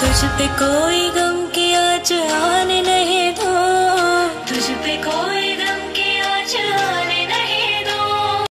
तुझ पे कोई